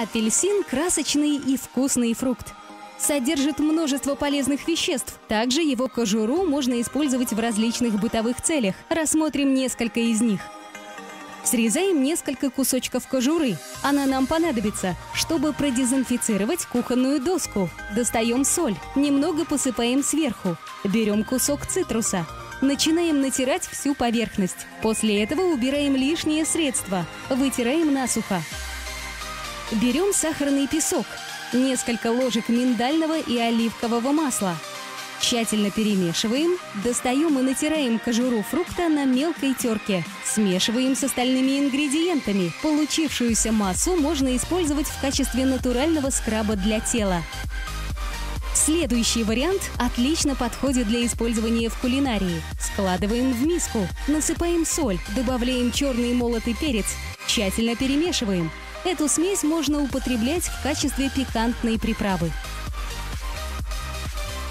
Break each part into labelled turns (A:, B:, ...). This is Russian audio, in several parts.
A: Апельсин – красочный и вкусный фрукт. Содержит множество полезных веществ. Также его кожуру можно использовать в различных бытовых целях. Рассмотрим несколько из них. Срезаем несколько кусочков кожуры. Она нам понадобится, чтобы продезинфицировать кухонную доску. Достаем соль, немного посыпаем сверху. Берем кусок цитруса. Начинаем натирать всю поверхность. После этого убираем лишние средства. Вытираем насухо. Берем сахарный песок, несколько ложек миндального и оливкового масла. Тщательно перемешиваем, достаем и натираем кожуру фрукта на мелкой терке. Смешиваем с остальными ингредиентами. Получившуюся массу можно использовать в качестве натурального скраба для тела. Следующий вариант отлично подходит для использования в кулинарии. Складываем в миску, насыпаем соль, добавляем черный молотый перец, тщательно перемешиваем. Эту смесь можно употреблять в качестве пикантной приправы.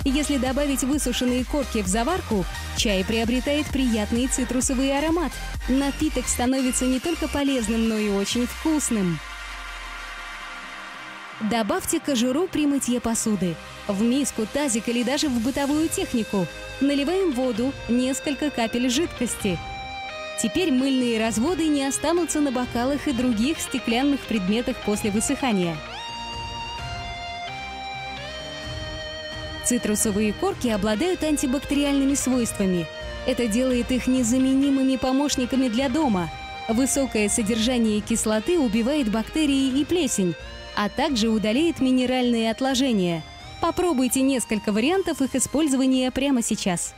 A: Если добавить высушенные корки в заварку, чай приобретает приятный цитрусовый аромат. Напиток становится не только полезным, но и очень вкусным. Добавьте кожуру при мытье посуды. В миску, тазик или даже в бытовую технику. Наливаем воду, несколько капель жидкости. Теперь мыльные разводы не останутся на бокалах и других стеклянных предметах после высыхания. Цитрусовые корки обладают антибактериальными свойствами. Это делает их незаменимыми помощниками для дома. Высокое содержание кислоты убивает бактерии и плесень, а также удаляет минеральные отложения. Попробуйте несколько вариантов их использования прямо сейчас.